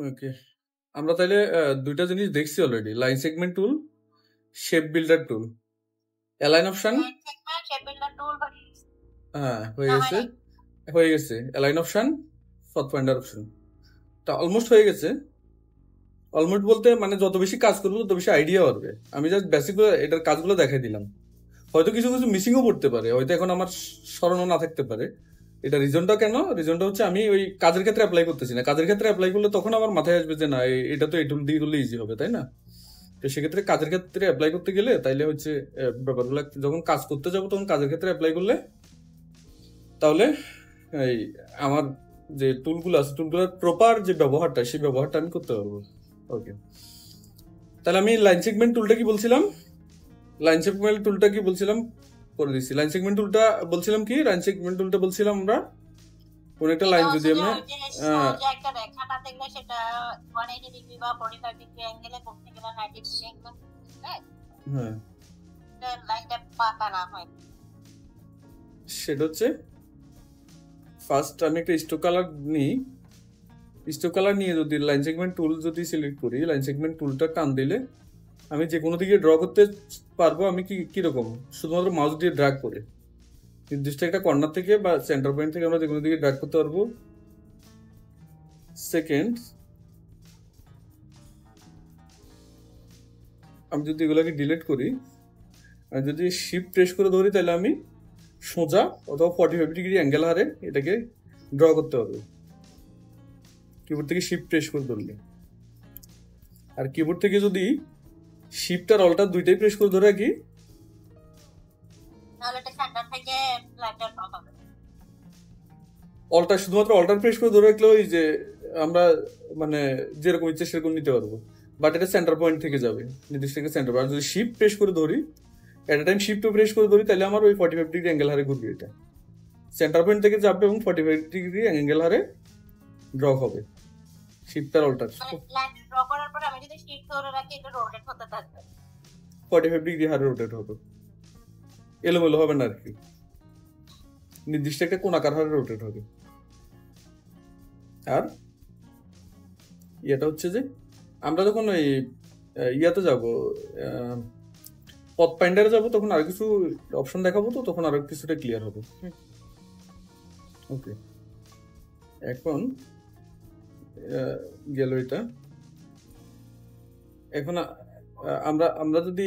ওকে আমরা তাহলে দুইটা জিনিস দেখছি already line segment tool shape builder tool align option হ্যাঁ হয়ে গেছে। হয়ে গেছে। Align option pathfinder option তা অলমোস্ট হয়ে গেছে। অলমোস্ট বলতে মানে যত বেশি কাজ করব তত বেশি আইডিয়া পারবে আমি জাস্ট বেসিক এটার কাজগুলো দেখাই দিলাম। হয়তো কিছু কিছু মিসিংও পড়তে পারে। হয়তো এখন আমার স্মরণও না থাকতে পারে। এটা রিজনটা কেন? রিজনটা হচ্ছে আমি ওই কাজের ক্ষেত্রে অ্যাপ্লাই করতেছি না। কাজের ক্ষেত্রে অ্যাপ্লাই করলে তখন আমার মাথায় আসবে যে না এটা তো এটুল দিয়ে ইজি হবে, তাই না? তো সেক্ষেত্রে কাজের ক্ষেত্রে অ্যাপ্লাই করতে গেলে তাইলে হচ্ছে ব্যাপারগুলো যখন কাজ করতে যাব তখন কাজের ক্ষেত্রে অ্যাপ্লাই করলে তাহলে এই, আমার যে টুলগুলো আছে টুলগুলোর প্রপার যে ব্যবহারটা, সেই ব্যবহারটা আমি করতে পারব। ওকে তাহলে আমি লাইন সেগমেন্ট টুলটা কি বলছিলাম? লাইন সেগমেন্ট টুলটা কি বলছিলাম? করে দিচ্ছি লাইন সেগমেন্ট টুলটা বলছিলাম কি? লাইন সেগমেন্ট টুলটা বলছিলাম আমরা। কোন একটা লাইন যদি আমরা একটা রেখাটা দেখলে সেটা 180 ডিগ্রি বা 45 ডিগ্রি অ্যাঙ্গেলে করতে গেলে 90 ডিগ্রি হ্যাঁ। লাইনটা পাকা না হয়। সেটা হচ্ছে ফার্স্ট আমি একটা স্টোক কালার নিই। স্টোক কালার নিয়ে যদি লাইন সেগমেন্ট টুল যদি সিলেক্ট করি লাইন সেগমেন্ট টুলটা টান দিলে আমি যে কোনো দিকে ড্র করতে পারব, আমি কি কীরকম শুধুমাত্র মাউস দিয়ে ড্র্যাগ করে। নির্দিষ্ট একটা কর্নার থেকে বা সেন্টার পয়েন্ট থেকে আমরা যে কোনো দিকে ড্র্যাগ করতে পারব। সেকেন্ড আমি যদি এগুলোকে ডিলিট করি, আমি যদি শিপ প্রেস করে ধরি, তাহলে আমি সোজা অথবা ফর্টি ফাইভ ডিগ্রি অ্যাঙ্গেল হারে এটাকে ড্র করতে হবে কিবোর্ড থেকে শিপ প্রেস করে ধরলে। আর কিবোর্ড থেকে যদি শিফট আর অল্টার দুইটাই প্রেস করে ধরে রাখি। অল্টার শুধুমাত্র অল্টার প্রেস করে ধরে রাখলে ওই যে আমরা মানে যেরকম ইচ্ছে সেরকম নিতে পারব। বাট এটা সেন্টার পয়েন্ট থেকে যাবে নির্দিষ্ট থেকে সেন্টার পয়েন্ট যদি শিফট প্রেস করে ধরি এট টাইম শিফট প্রেস করে ধরি তাহলে আমার ওই ফর্টি ফাইভ ডিগ্রি অ্যাঙ্গেল হারে ঘুরবে এটা। সেন্টার পয়েন্ট থেকে যাবে এবং ফর্টি ফাইভ ডিগ্রি অ্যাঙ্গেল হারে ড্র হবে। শিফট আর অল্টার মানে লাইন ড্র করার পরে আমি যদি শিফট ধরে রাখি এটা রোটেট হতে থাকবে। ফর্টি ফাইভ ডিগ্রি হারে রোটেট হবে। এলোমেলো হবে না আর কি। নির্দিষ্ট একটা কোনাকার হারে রোটেট হবে। আর ইয়েটা হচ্ছে যে আমরা যখন ওই ইয়াতে যাব পথ পাইন্ডারে যাব তখন আর কিছু অপশন দেখাবো তো তখন আরও কিছুটা ক্লিয়ার হবে। ওকে এখন গেল এটা। এখন আমরা আমরা যদি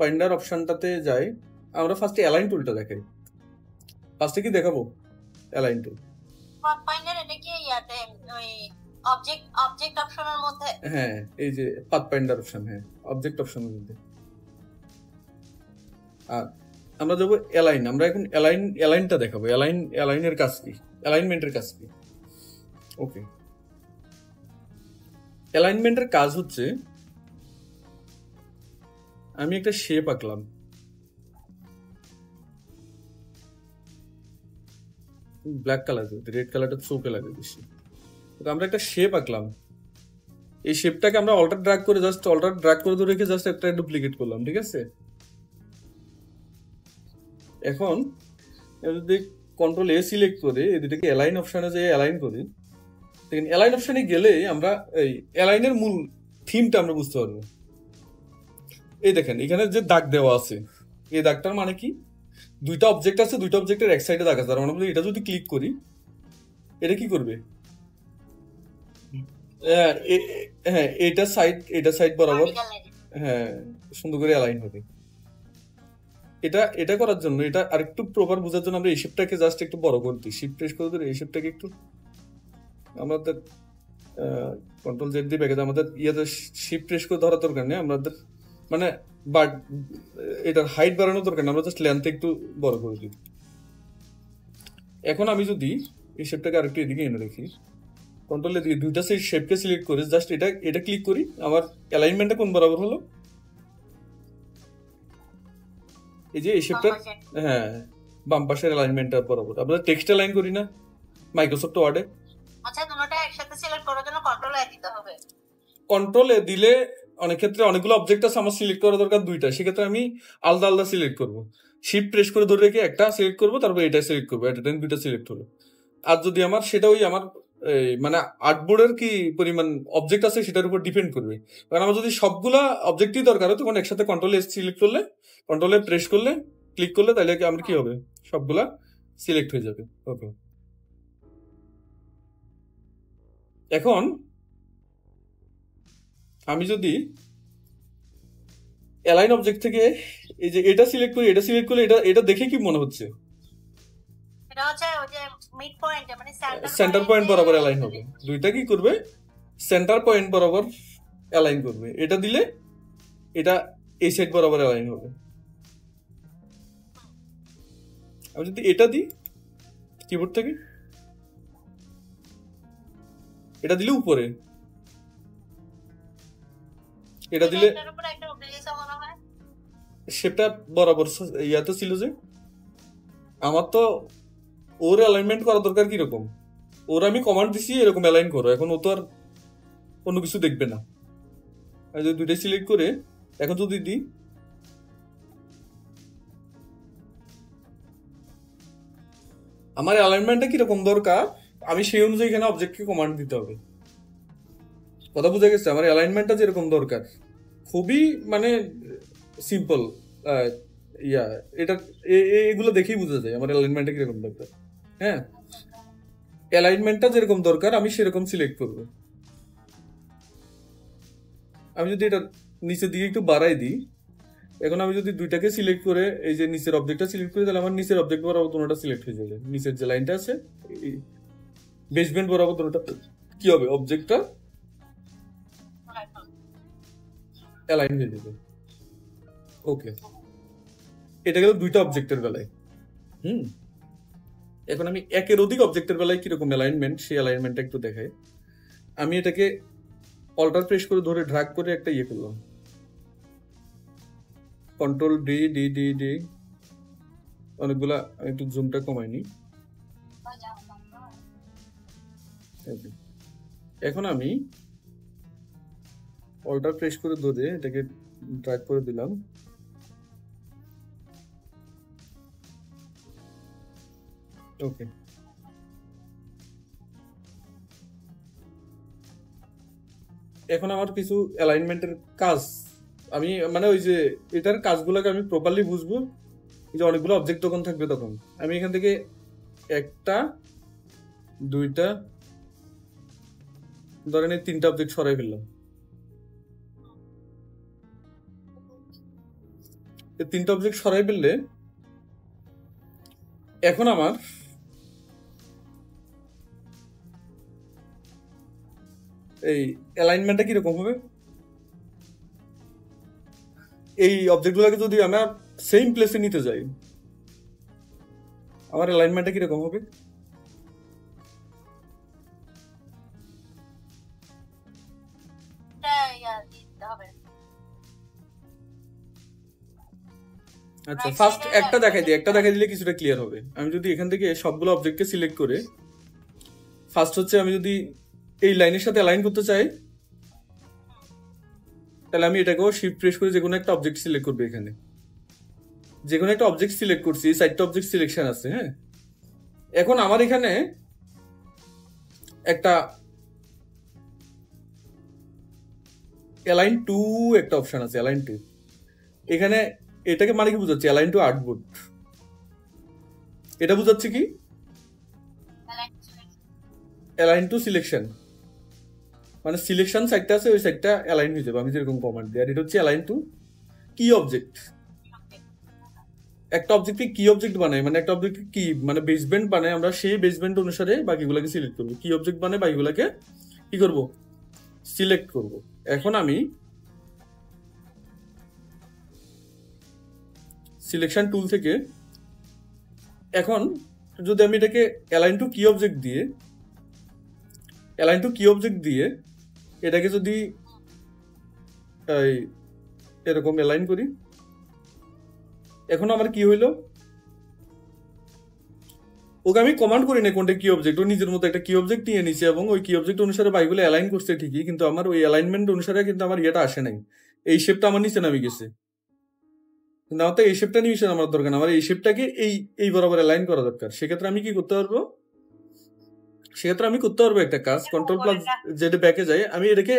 পাইন্ডার অপশনটাতে যাই আমরা ফার্স্টে অ্যালাইন টুলটা দেখাই ফার্স্টে কি দেখাবো? অ্যালাইন টুল পথ এটা কি ইয়াতে ওই অবজেক্ট অবজেক্ট অপশনের মধ্যে? হ্যাঁ এই যে পাথ পাইন্ডার অপশন হ্যাঁ অবজেক্ট অপশনের মধ্যে। আর আমরা যাব অ্যালাইন আমরা এখন অ্যালাইন অ্যালাইনটা দেখাবো। অ্যালাইন অ্যালাইনের কাজ কি? অ্যালাইনমেন্টের কাজ কি? ওকে অ্যালাইনমেন্টের কাজ হচ্ছে, আমি একটা শেপ আঁকলাম। ব্ল্যাক কালার রেড কালারটা চৌকে লাগে বেশি। আমরা একটা শেপ আঁকলাম। এই শেপটাকে আমরা অল্টার ড্র্যাগ করে জাস্ট অল্টার ড্র্যাগ করে ধরে রেখে জাস্ট একটা ডুপ্লিকেট করলাম, ঠিক আছে? এখন যদি কন্ট্রোল এ সিলেক্ট করে এই দুটাকে অ্যালাইন অপশনে যে অ্যালাইন করি দেখেন অ্যালাইন অপশনে গেলে আমরা এই অ্যালাইনের মূল থিমটা আমরা বুঝতে পারব। এই দেখেন এখানে যে দাগ দেওয়া আছে এই দাগটার মানে কি? দুইটা অবজেক্ট আছে দুইটা অবজেক্টের এক সাইডে দাগ আছে। তার মানে এটা যদি ক্লিক করি এটা কি করবে? হ্যাঁ, হ্যাঁ এটা সাইড এটা সাইড বরাবর হ্যাঁ সুন্দর করে অ্যালাইন হবে। এটা এটা করার জন্য এটা আরেকটু প্রপার বোঝার জন্য আমরা এই শেপটাকে জাস্ট একটু বড় করে দিই। শিফট প্রেস করে দিই এই শেপটাকে একটু আমাদের কন্ট্রোল জেড দিয়ে ব্যাগে আমাদের ইয়েতে শিপ প্রেস করে ধরার দরকার নেই। আমাদের মানে বাট এটার হাইট বাড়ানোর দরকার নেই। আমরা জাস্ট লেন্থ একটু বড় করে দিই। এখন আমি যদি এই শেপটাকে আরেকটু এদিকে এনে দেখি কন্ট্রোলে দিয়ে দুইটা সেই শেপকে সিলেক্ট করে জাস্ট এটা এটা ক্লিক করি আমার অ্যালাইনমেন্টটা কোন বরাবর হলো? এই যে এই শেপটার হ্যাঁ বাম পাশের অ্যালাইনমেন্টটা বরাবর। আমরা টেক্সট অ্যালাইন করি না মাইক্রোসফট ওয়ার্ডে আচ্ছা দুটোটা একসাথে সিলেক্ট করার জন্য কন্ট্রোল এ দিতে হবে। কন্ট্রোলে দিলে অনেক ক্ষেত্রে অনেকগুলো অবজেক্ট আছে আমার সিলেক্ট করা দরকার দুইটা। সেক্ষেত্রে আমি আলাদা আলাদা সিলেক্ট করব। শিফট প্রেস করে ধরে রেখে একটা সিলেক্ট করব তারপর এটা সিলেক্ট করব একটা টাইম দুইটা সিলেক্ট হলো। আর যদি আমার সেটা ওই আমার এই মানে আর্টবোর্ডের কি পরিমাণ অবজেক্ট আছে সেটার উপর ডিপেন্ড করবে। কারণ আমার যদি সবগুলা অবজেক্টই দরকার হয় তখন একসাথে কন্ট্রোল এস সিলেক্ট করলে কন্ট্রোলে প্রেস করলে ক্লিক করলে তাহলে কি আমার কি হবে? সবগুলা সিলেক্ট হয়ে যাবে। ওকে এখন আমি যদি অ্যালাইন অবজেক্ট থেকে এই যে এটা সিলেক্ট করি এটা সিলেক্ট করলে এটা এটা দেখে কি মনে হচ্ছে? মিড পয়েন্ট মানে সেন্টার পয়েন্ট বরাবর অ্যালাইন হবে। দুইটা কি করবে? সেন্টার পয়েন্ট বরাবর অ্যালাইন করবে। এটা দিলে এটা এই সাইড বরাবর অ্যালাইন হবে। আমি যদি এটা দিই কিবোর্ড থেকে? এটা দিলে উপরে। এটা দিলে সেটা বরাবর স- ইয়াতে ছিল যে আমার তো ওর অ্যালাইনমেন্ট করা দরকার কীরকম? ওর আমি কমান্ড দিছি এরকম অ্যালাইন করো। এখন ও তো আর অন্য কিছু দেখবে না। আমি যদি দুইটাই সিলেক্ট করে এখন যদি দিই আমার অ্যালাইনমেন্টটা কীরকম দরকার? আমি সেই অনুযায়ী এখানে অবজেক্টকে কমান্ড দিতে হবে। কথা বুঝে গেছে? আমার অ্যালাইনমেন্টটা যেরকম দরকার। খুবই মানে সিম্পল ইয়া, এটা এগুলো দেখেই বোঝা যায় আমার অ্যালাইনমেন্টটা কীরকম দরকার। হ্যাঁ? অ্যালাইনমেন্টটা যেরকম দরকার, আমি সেরকম সিলেক্ট করব। আমি যদি এটা নিচের দিকে একটু বাড়াই দিই, এখন আমি যদি দুইটাকে সিলেক্ট করে, এই যে নিচের অবজেক্টটা সিলেক্ট করি, তাহলে আমার নিচের অবজেক্ট বরাবর দুটোটা সিলেক্ট হয়ে যাবে। নিচের যে লাইনটা আছে বেসমেন্ট বরাবর দুটোটা কি হবে? অবজেক্টটা অ্যালাইন হয়ে যাবে। ওকে এটা গেল দুইটা অবজেক্টের বেলায়। হুম? এখন আমি একের অধিক অবজেক্টের বেলায় কীরকম অ্যালাইনমেন্ট সেই অ্যালাইনমেন্টটা একটু দেখাই। আমি এটাকে অল্টার প্রেস করে ধরে ড্রাগ করে একটা ইয়ে করলাম। Control D D D D অনেকগুলা একটু জুমটা কমাইনি এখন আমি অল্টার প্রেস করে ধরে এটাকে ড্রাইভ করে দিলাম। ওকে। এখন আমার কিছু অ্যালাইনমেন্টের কাজ। আমি মানে ওই যে এটার কাজগুলোকে আমি প্রপারলি বুঝব যে অনেকগুলো অবজেক্ট তখন থাকবে তখন। আমি এখান থেকে একটা, দুইটা ধরেন এই তিনটা অবজেক্ট সরাই ফেললাম। এই তিনটা অবজেক্ট সরাই ফেললে এখন আমার এই অ্যালাইনমেন্টটা কীরকম হবে? এই অবজেক্টগুলোকে যদি আমরা সেম প্লেসে নিতে যাই, আমার অ্যালাইনমেন্টটা কীরকম হবে? আচ্ছা ফার্স্ট একটা দেখাই দিই, একটা দেখাই দিলে কিছুটা ক্লিয়ার হবে। আমি যদি এখান থেকে সবগুলো অবজেক্টকে সিলেক্ট করে ফার্স্ট হচ্ছে আমি যদি এই লাইনের সাথে অ্যালাইন করতে চাই, তাহলে আমি এটাকেও শিফট প্রেস করে যে কোনো একটা অবজেক্ট সিলেক্ট করব এখানে। যে কোনো একটা অবজেক্ট সিলেক্ট করছি চারটা অবজেক্ট সিলেকশন আছে হ্যাঁ? এখন আমার এখানে একটা অ্যালাইন টু একটা অপশন আছে অ্যালাইন টু এখানে এটাকে মানে কি বুঝাচ্ছে? অ্যালাইন টু আর্টবোর্ড এটা বুঝাচ্ছে কি? অ্যালাইন টু সিলেকশন মানে সিলেকশন সাইডটা আছে ওই সাইডটা অ্যালাইন হয়ে যাবে। আমি যেরকম কমান্ড দিই। আর এটা হচ্ছে অ্যালাইন টু কি অবজেক্ট একটা অবজেক্টকে কি অবজেক্ট বানাই মানে একটা অবজেক্ট কি মানে বেসমেন্ট বানাই আমরা সেই বেসমেন্ট অনুসারে বাকিগুলোকে সিলেক্ট করব। কি অবজেক্ট বানাই বাকিগুলোকে কি করব? সিলেক্ট করব। এখন আমি সিলেকশন টুল থেকে এখন যদি আমি এটাকে অ্যালাইন টু কি অবজেক্ট দিয়ে অ্যালাইন টু কি অবজেক্ট দিয়ে এটাকে যদি এরকম অ্যালাইন করি, এখন আমার কি হইল? ওকে আমি কমান্ড করি না কোনটা কি অবজেক্ট ও নিজের মতো একটা কি অবজেক্ট নিয়ে নিছে এবং ওই কি অবজেক্ট অনুসারে বাইগুলো অ্যালাইন করছে ঠিকই কিন্তু আমার ওই অ্যালাইনমেন্ট অনুসারে কিন্তু আমার ইয়েটা আসে নাই। এই শেপটা আমার নিচে নামে গেছে। কিন্তু আমার তো এই শেপটা নিয়ে আমার দরকার আমার এই শেপটাকে এই এই বরাবর অ্যালাইন করা দরকার। সেক্ষেত্রে আমি কি করতে পারব? সেক্ষেত্রে আমি করতে পারব একটা কাজ কন্ট্রোল প্লাস যেটা ব্যাকে যায় আমি এটাকে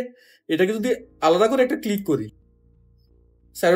এটাকে যদি আলাদা করে একটা ক্লিক করি। স্যার